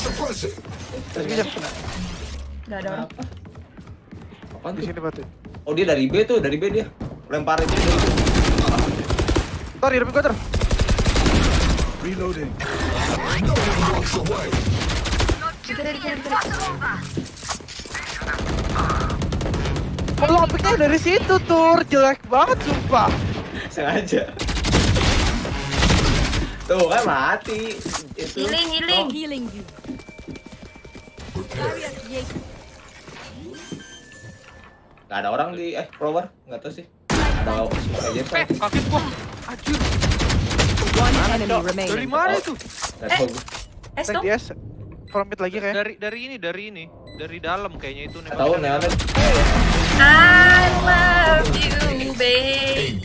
Bisa. Gak ada orang. Apa? Apaan Di sini batu. Oh dia dari B tuh, dari B dia. Lemparin dia dari B. Tor, hidupin gua, Tor. Reloading. Kalau dari situ, Tur. Jelek banget, sumpah. Sengaja. Tuh kan mati. Itu. Healing, healing. Oh, Healing you. Gak ada orang di eh flower, nggak tahu sih. Ada aja Eh, kaget gua. Anjir. One enemy Dari remaining. mana itu? Nggak tahu gua. Es Thank dong. yes. From mid lagi kayak. Dari dari ini, dari ini. Dari dalam kayaknya itu nih. Tahu neonet. I love you, babe.